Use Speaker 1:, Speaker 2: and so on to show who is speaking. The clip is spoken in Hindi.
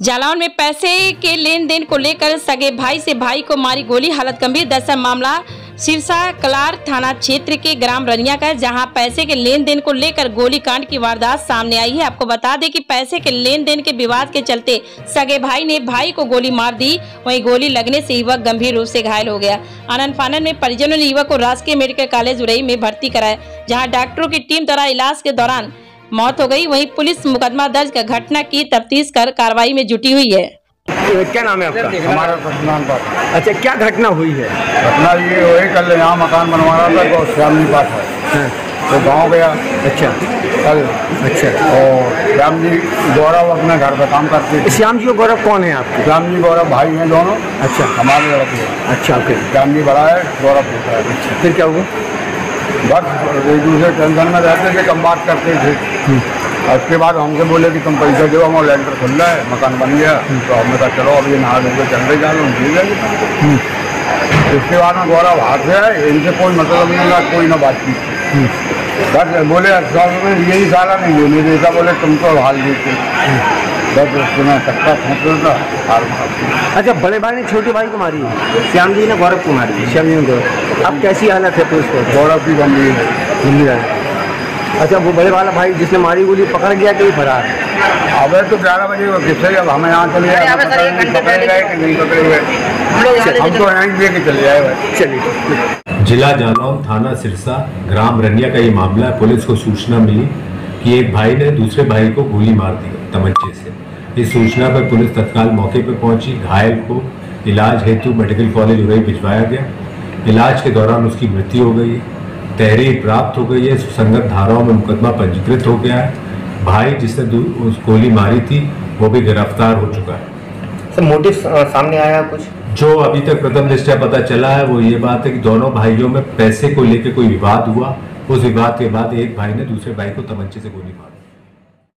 Speaker 1: जालौन में पैसे के लेन देन को लेकर सगे भाई से भाई को मारी गोली। हालत गंभीर। दरअसल मामला सिरसा कलार थाना क्षेत्र के ग्राम रनिया का जहाँ पैसे के लेन देन को लेकर गोली कांड की वारदात सामने आई है। आपको बता दें कि पैसे के लेन देन के विवाद के चलते सगे भाई ने भाई को गोली मार दी। वहीं गोली लगने से युवक गंभीर रूप से घायल हो गया। आनंद फानन में परिजनों ने युवक को राजकीय मेडिकल कॉलेज उरई में भर्ती कराया, जहाँ डॉक्टरों की टीम द्वारा इलाज के दौरान मौत हो गई। वहीं पुलिस मुकदमा दर्ज कर घटना की तफ्तीश कर कार्रवाई में जुटी हुई है।
Speaker 2: क्या नाम है आपका?
Speaker 3: हमारा सत्यनारायण पाठ
Speaker 2: अच्छा क्या घटना हुई है?
Speaker 3: घटना ये वही कल यहाँ मकान बनवा रहा था तो श्यामजी पाठ है।
Speaker 2: हाँ,
Speaker 3: तो गाँव गया।
Speaker 2: अच्छा।
Speaker 3: कल
Speaker 2: अच्छा।
Speaker 3: और श्याम जी गौरव अपने घर पे काम करते थे।
Speaker 2: श्याम जी और गौरव कौन है आपके?
Speaker 3: श्याम जी गौरव भाई हैं दोनों।
Speaker 2: अच्छा।
Speaker 3: हमारे लड़के।
Speaker 2: अच्छा ओके।
Speaker 3: श्याम जी बड़ा है गौरव छोटा है।
Speaker 2: फिर क्या हुआ?
Speaker 3: बस एक दूसरे टेंशन में रहते थे, कम बात करते थे। उसके बाद हमसे बोले कि तुम पैसा दो, हमारा लेंटर खुल रहा है, मकान बन गया। तो हमने कहा, चलो ये नहा धोकर चल रहे जाओ दे देंगे इसके बाद में गौरव हाथ से आए, इनसे कोई मतलब नहीं लगा कोई ना बातचीत। बस बोले अच्छा यही सारा नहीं बोले जैसा बोले, तुम तो हाल देते था दी।
Speaker 2: अच्छा बड़े भाई ने छोटे भाई को मारी श्याम जी ने गौरव को मारी। है श्याम जी ने गौरव। अब कैसी हालत है पुलिस को?
Speaker 3: गौरव की गंभीर है
Speaker 2: है अच्छा वो बड़े वाला भाई जिसने मारी गोली पकड़ गया कि फरार?
Speaker 3: अब तो ग्यारह बजे वो किससे अब हमें यहाँ चले पकड़े गए कि नहीं पकड़े गए हम तो यहाँ लेके चले भाई
Speaker 2: चलिए।
Speaker 4: जिला जालौन थाना सिरसा ग्राम रनिया का ये मामला है। पुलिस को सूचना मिली कि एक भाई ने दूसरे भाई को गोली मार दी तमंचे से। इस सूचना पर पुलिस तत्काल मौके पर पहुँची घायल को इलाज हेतु मेडिकल कॉलेज उरई भिजवाया गया। इलाज के दौरान उसकी मृत्यु हो गई तहरीर प्राप्त हो गई है सुसंगत धाराओं में मुकदमा पंजीकृत हो गया है। भाई जिसने उस गोली मारी थी वो भी गिरफ़्तार हो चुका है।
Speaker 2: सर मोटिव सामने आया कुछ?
Speaker 4: जो अभी तक प्रथम दृष्टया पता चला है वो ये बात है कि दोनों भाइयों में पैसे को लेकर कोई विवाद हुआ। उस विवाद के बाद एक भाई ने दूसरे भाई को तमंचे से गोली मार